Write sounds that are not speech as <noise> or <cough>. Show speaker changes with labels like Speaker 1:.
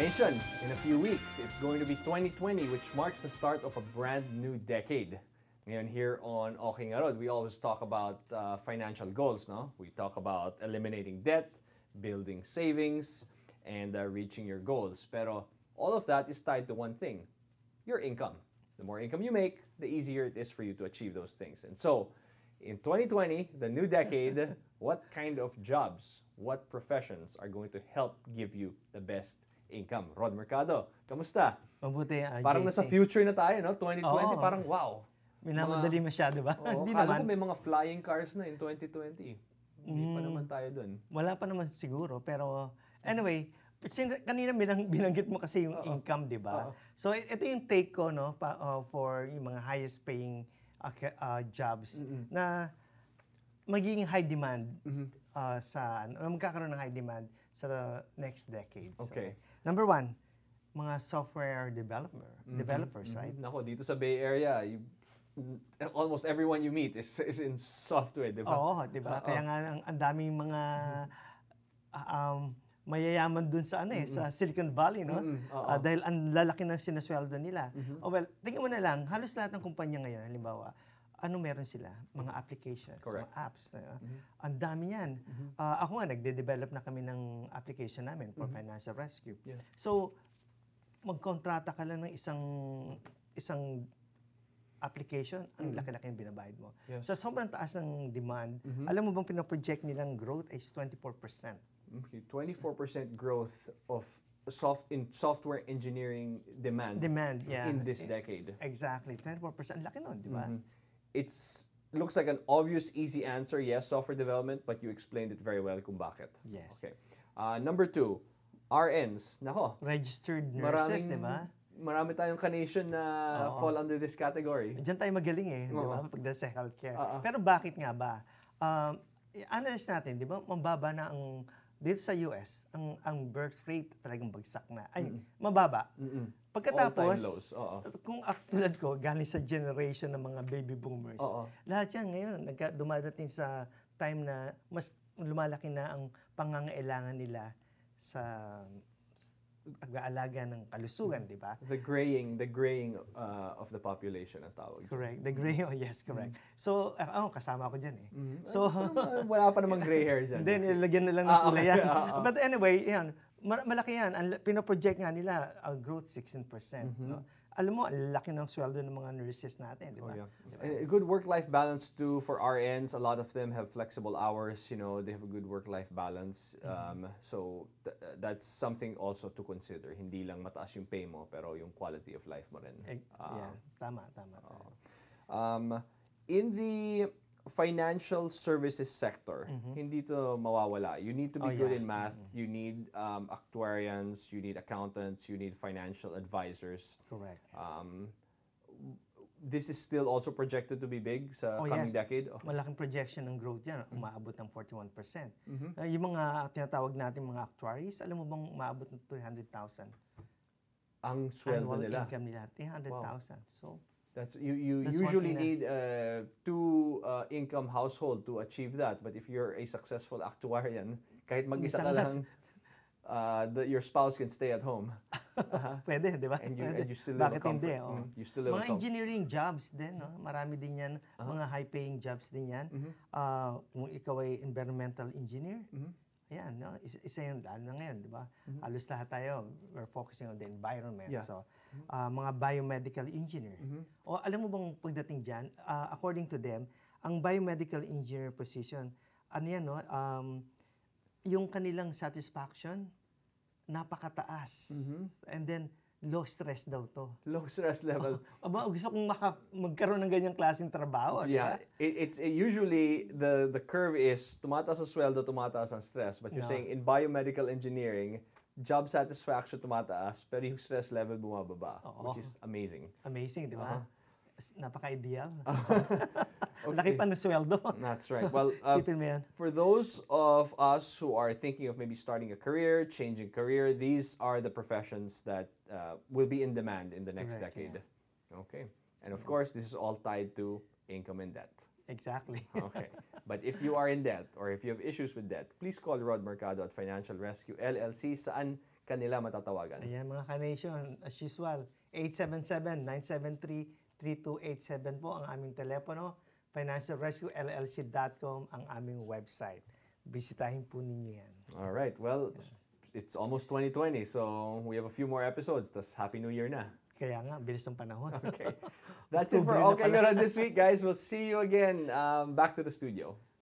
Speaker 1: Nation, in a few weeks, it's going to be 2020, which marks the start of a brand new decade. Ngayon here on Okay Nga Rod, we always talk about uh, financial goals, no? We talk about eliminating debt, building savings, and uh, reaching your goals. Pero all of that is tied to one thing, your income. The more income you make, the easier it is for you to achieve those things. And so, in 2020, the new decade, <laughs> what kind of jobs, what professions are going to help give you the best income? Rod Mercado, kamusta?
Speaker 2: Mabuti, ah,
Speaker 1: Parang
Speaker 2: JC.
Speaker 1: nasa future na tayo, no? 2020,
Speaker 2: Oo.
Speaker 1: parang wow.
Speaker 2: Minamadali masyado ba?
Speaker 1: Oo, <laughs>
Speaker 2: Hindi naman.
Speaker 1: ko may mga flying cars na in 2020. Hindi pa
Speaker 2: Mm.
Speaker 1: naman tayo dun.
Speaker 2: Wala pa naman siguro. Pero anyway, since kanina binang, binanggit mo kasi yung income, di ba? So ito yung take ko no, pa, uh, for yung mga highest paying uh, uh, jobs na magiging high demand
Speaker 1: Mm-hmm.
Speaker 2: Uh, sa, ano, magkakaroon ng high demand sa next decades.
Speaker 1: Okay.
Speaker 2: Number one, mga software developer, developers, right?
Speaker 1: Nako, dito sa Bay Area, you, almost everyone you meet is, is in software, di ba?
Speaker 2: Oo, 'di ba? Kaya nga ang, ang daming mga ah, um, mayayaman dun sa ano eh, sa Silicon Valley, no?
Speaker 1: Mm-mm, oo.
Speaker 2: Ah, dahil ang lalaki ng sinasweldo nila. Oh, well, tingnan mo na lang, halos lahat ng kumpanya ngayon, halimbawa, ano meron sila? Mga applications,
Speaker 1: Correct.
Speaker 2: mga apps. na- Ang dami yan. Ah, ako nga, nagde-develop na kami ng application namin for financial rescue.
Speaker 1: Yeah.
Speaker 2: So, magkontrata ka lang ng isang isang application, ang laki-laki yung binabayad mo.
Speaker 1: Yes.
Speaker 2: So, sobrang taas ng demand. Alam mo bang pinoproject nilang growth is 24%.
Speaker 1: Okay, 24% growth of soft in software engineering demand,
Speaker 2: Demand, yeah.
Speaker 1: in this decade.
Speaker 2: Exactly. 24%. Ang laki nun, di ba?
Speaker 1: Mhm. It's looks like an obvious, easy answer. Yes, software development, but you explained it very well kung bakit.
Speaker 2: Yes.
Speaker 1: Okay. Uh, number two, RNs. Nako,
Speaker 2: Registered nurses,
Speaker 1: maraming,
Speaker 2: di ba?
Speaker 1: marami tayong kanation na
Speaker 2: Oo.
Speaker 1: fall under this category.
Speaker 2: Diyan tayo magaling eh, di ba? Pagdating sa healthcare.
Speaker 1: Oo.
Speaker 2: Pero bakit nga ba? Um, analyze natin, di ba? Mababa na ang dito sa US, ang ang birth rate talagang bagsak na. Ay, mababa.
Speaker 1: Mm-mm.
Speaker 2: Pagkatapos,
Speaker 1: lows. Oo.
Speaker 2: kung tulad ko, galing sa generation ng mga baby boomers,
Speaker 1: Oo.
Speaker 2: lahat yan ngayon, nagka, dumadating sa time na mas lumalaki na ang pangangailangan nila sa pag-aalaga ng kalusugan, di ba?
Speaker 1: The graying, the graying uh, of the population ang tawag.
Speaker 2: Correct. The gray, oh yes, correct. So, uh, oh, kasama ko dyan eh.
Speaker 1: So, wala pa namang gray hair dyan.
Speaker 2: Hindi, <laughs> nilalagyan na lang ng
Speaker 1: Ah,
Speaker 2: kulay
Speaker 1: okay.
Speaker 2: yan.
Speaker 1: Ah, ah.
Speaker 2: But anyway, yan, malaki yan. Ang pinoproject nga nila, uh, growth 16%. No? Alam mo, ang laki ng sweldo ng mga nurses natin, di
Speaker 1: Oh,
Speaker 2: ba?
Speaker 1: yeah. And a good work-life balance too for RNs. A lot of them have flexible hours. You know, they have a good work-life balance. Um, so th- that's something also to consider. Hindi lang mataas yung pay mo, pero yung quality of life mo rin.
Speaker 2: Eh,
Speaker 1: Ah,
Speaker 2: yeah, tama, tama. tama.
Speaker 1: Um, in the financial services sector, hindi to mawawala. You need to be
Speaker 2: Oh,
Speaker 1: good
Speaker 2: yeah.
Speaker 1: in math. You need um, actuarians. You need accountants. You need financial advisors.
Speaker 2: Correct.
Speaker 1: Um, this is still also projected to be big sa
Speaker 2: Oh,
Speaker 1: coming
Speaker 2: yes.
Speaker 1: decade. Oh.
Speaker 2: Malaking projection ng growth yan, umaabot ng 41%.
Speaker 1: Mm-hmm.
Speaker 2: Uh, yung mga tinatawag natin mga actuaries, alam mo bang umaabot ng 300,000?
Speaker 1: Ang sweldo
Speaker 2: Annual
Speaker 1: nila.
Speaker 2: income nila, 300,000. So,
Speaker 1: That's you. You
Speaker 2: That's
Speaker 1: usually need a two uh, income household to achieve that. But if you're a successful actuarian, kahit mag-isa ka
Speaker 2: lang.
Speaker 1: uh, the, your spouse can stay at home. <laughs> Uh-huh.
Speaker 2: pwede, di ba?
Speaker 1: And you
Speaker 2: Pwede.
Speaker 1: and you still live a
Speaker 2: Bakit
Speaker 1: comfort.
Speaker 2: hindi? Oh.
Speaker 1: Mm, you still live
Speaker 2: Mga engineering jobs din, no? marami din yan.
Speaker 1: Uh-huh.
Speaker 2: Mga high-paying jobs din yan.
Speaker 1: Mm-hmm.
Speaker 2: Ah, kung ikaw ay environmental engineer,
Speaker 1: Mhm.
Speaker 2: Ayan, no? isa, isa yun, lalo na ngayon, di ba? Halos lahat tayo, we're focusing on the environment.
Speaker 1: Mm-hmm. Yeah. Mm-hmm.
Speaker 2: So, ah, mga biomedical engineer. O alam mo bang pagdating dyan, ah, according to them, ang biomedical engineer position, ano yan, no? Um, yung kanilang satisfaction, napakataas.
Speaker 1: Mm-hmm.
Speaker 2: And then, low stress daw to.
Speaker 1: Low stress level.
Speaker 2: Aba, gusto kong maka, magkaroon ng ganyang klaseng trabaho,
Speaker 1: Yeah,
Speaker 2: ba?
Speaker 1: it, it's it usually the the curve is tumataas ang sweldo, tumataas ang stress. But you're
Speaker 2: No.
Speaker 1: saying in biomedical engineering, job satisfaction tumataas, pero yung stress level bumababa,
Speaker 2: Oo.
Speaker 1: which is amazing.
Speaker 2: Amazing, di ba? Napaka-ideal. <laughs>
Speaker 1: Okay.
Speaker 2: Laki pa ng sweldo.
Speaker 1: That's right. Well, <laughs> uh, for those of us who are thinking of maybe starting a career, changing career, these are the professions that uh, will be in demand in the next
Speaker 2: Correct,
Speaker 1: decade. Okay. And of course, this is all tied to income and debt.
Speaker 2: Exactly. <laughs>
Speaker 1: Okay. But if you are in debt or if you have issues with debt, please call Rod Mercado at Financial Rescue LLC. Saan kanila matatawagan?
Speaker 2: Ayan mga ka-nation, as usual, 877-973-3287 po ang aming telepono. financialrescuellc.com ang aming website. Bisitahin po ninyo yan.
Speaker 1: All right. Well, it's almost 2020, so we have a few more episodes. Tas Happy New Year na.
Speaker 2: Kaya nga, bilis ng panahon. <laughs>
Speaker 1: Okay. That's it for Okay. Ganon this week, guys. We'll see you again um, back to the studio.